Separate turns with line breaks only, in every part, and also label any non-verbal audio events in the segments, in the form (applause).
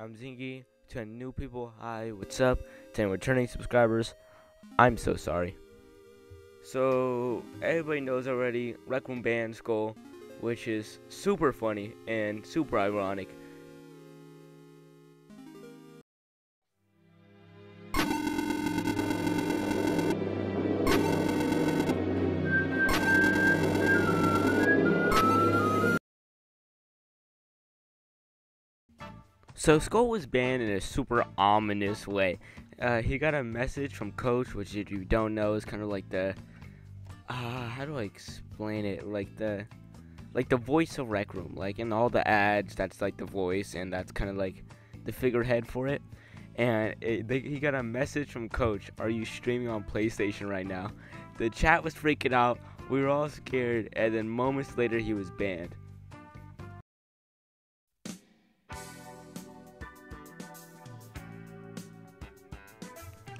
I'm Zingy. To new people, hi, what's up? To any returning subscribers, I'm so sorry. So, everybody knows already, Rec Room banned Sk0l, which is super funny and super ironic. So Sk0l was banned in a super ominous way. Uh, he got a message from Coach, which if you don't know is kind of like the, uh, how do I explain it? Like the, like the voice of Rec Room. Like in all the ads, that's like the voice, and that's kind of like the figurehead for it. And it, they, he got a message from Coach. Are you streaming on PlayStation right now? The chat was freaking out. We were all scared, and then moments later, he was banned.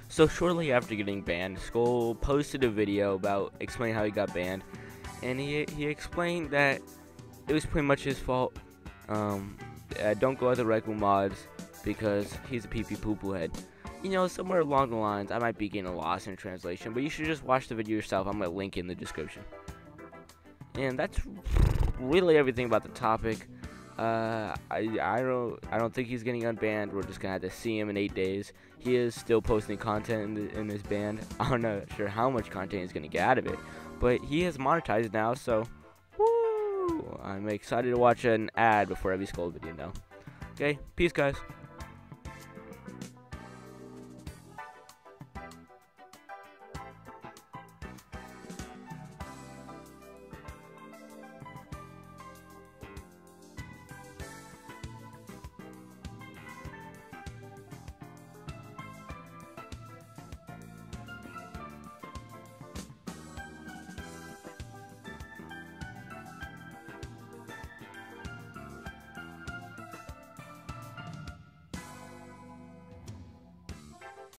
So shortly after getting banned, Sk0l posted a video about explaining how he got banned, and he he explained that it was pretty much his fault. Um, uh, don't go other regular mods because he's a PP poo poo head. You know, somewhere along the lines, I might be getting lost in translation, but you should just watch the video yourself. I'm gonna link in the description. And that's really everything about the topic. Uh, I I don't I don't think he's getting unbanned. We're just gonna have to see him in eight days. He is still posting content in, in his band. (laughs) I'm not sure how much content he's gonna get out of it, but he has monetized now. So, woo! I'm excited to watch an ad before every sk0l video now. Okay, peace, guys.